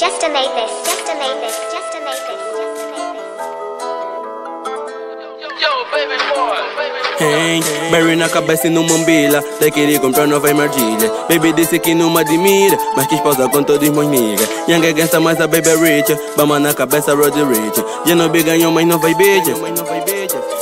just this, just to make this, just make this, just to make this. Hein, Barry na cabeça e numa mombila Até queria comprar nova emergília Baby disse que não me admira Mas quis pausar com todos os meus niggas Young é gangsta, mas a baby é rich Bama na cabeça, road rich. Já não ganhou, mas não vai bitch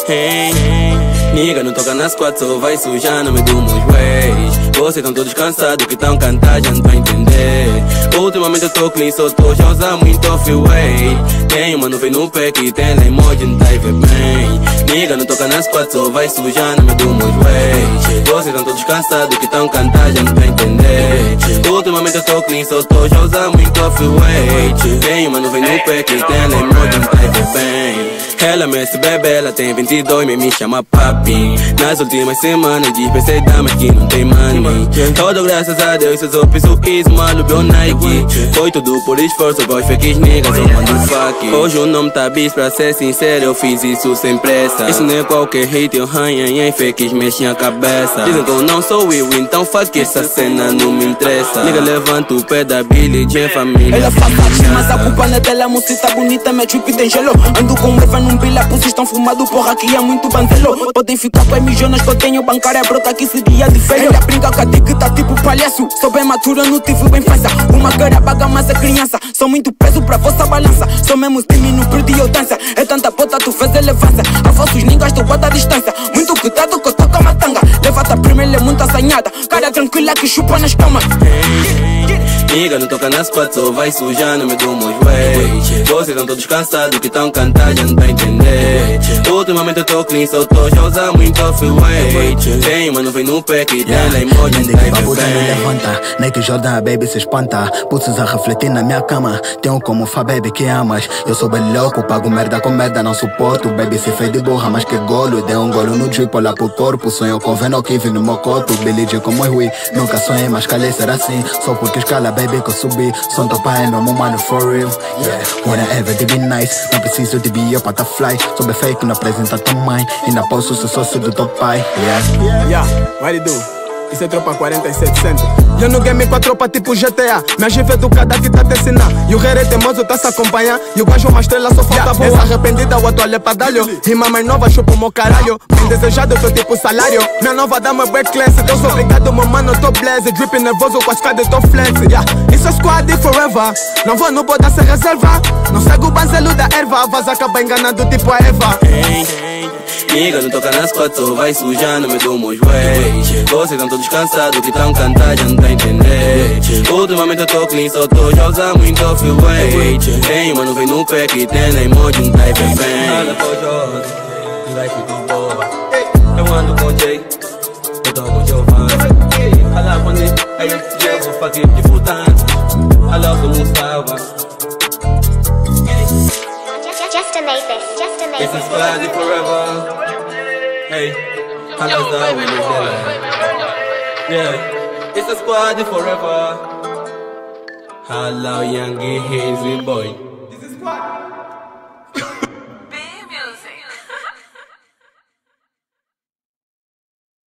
Hein, nigga não toca nas quatro Só vai sujar, não me dou meus ways Vocês tão todos cansados que tão cantando pra entender. Ultimamente eu tô clean, só tô já muito freeway Tem uma nuvem no pé que tem emoji, não tá ver bem. Nigga não toca nas quatro, só vai sujar, não me dou meus ways Vocês tão todos cansados que tão cantando pra entender. Ultimamente eu tô clean, só tô já muito freeway Tem uma nuvem no pé que tem emoji, não tá ver bem ela me bebê, ela tem 22, me, me chama papi. Nas últimas semanas dispensei damas que não tem money. Todo graças a Deus, eu sou piso is malu, meu Nike. Foi tudo por esforço, vós fakes niggas, eu mando fuck. Hoje o nome tá bis, pra ser sincero, eu fiz isso sem pressa. Isso não é qualquer hate, eu ranha em fakes mexem a cabeça. Dizem que eu não sou eu, então fuck essa cena não me interessa. Nigga, levanta o pé da Billy Jean, família. Ela faz mas a culpa não é dela, moça bonita, mete o que tem gelo. Ando com o num bila, pussy estão fumado, porra que é muito banzelo Podem ficar com as miljonas que eu tenho, bancária brota que seria de feio Ela brinca com a que tá tipo palhaço, sou bem matura, não tive bem infância Uma cara baga, mas é criança, sou muito peso pra vossa balança. Sou mesmo time, no perdi eu dança, é tanta bota, tu fez elevância A vossos ninguém tu bota a distância, muito cuidado que eu tô com a matanga. Levanta primeiro, é muito assanhada, cara tranquila que chupa nas camas Nigga, não toca nas só vai sujar, não me dou meus ways Vocês estão todos cansados que tão cantando, não pra entender Ultimamente eu tô clean, só tô já usa muito freeway Tem uma nuvem no pé que tem lá não tá Babu me bem levanta, Nike Jordan, baby se espanta. Pulsos a refletir na minha cama. Tenho como fa baby que amas. Eu sou bem louco, pago merda com merda Não suporto, baby se fez de burra Mas que golo, dei um golo no drip Olha pro corpo, sonho com Venom que vi no meu coto Billy Jean como é ruim, nunca sonhei Mas calhei ser assim, só porque escala baby que eu subi. Som teu pai, meu mano for real. Yeah, whatever to be nice Não preciso de be up fly Sou bem fake, não apresenta tua mãe Ainda posso ser sócio do teu pai Yeah, Yeah, what it do? Isso é tropa 47 cento. Eu no game com a tropa tipo GTA Minha jive educada que tá te ensinar E o rei é teimoso tá se acompanhar E o gajo uma estrela só falta yeah, boa Essa arrependida o atual é padalho. Rima mais nova chupa o meu caralho. Bem desejado eu tô tipo salário. Minha nova dama é back class Eu sou obrigado meu mano tô blaze. Dripping nervoso com a escada tô flex yeah. Isso é squad forever. Não vou no boda sem reserva. Não segue o banzelo da erva. Vaza acaba enganando tipo a Eva. Hey, hey. Nigga, não toca nas quatro, vai sujar, não me dou meus ways Vocês tão todos cansados que tão cantando, não tá entender Ultimamente eu tô clean, só tô já usa muito freeway Tem uma nuvem no pé que tem na emoji, não tá bem bem. Nada pojosa, tu vai ficar boa Eu ando com Jay, eu tô com Giovanni. Hala com ele, aí eu vou fazer de futante Hala com Mustafa amazing, just amazing. This is Blasi forever. Hey, how does that when you feel Yeah, it's a squad forever. Hello, youngie, hazy boy. This is squad.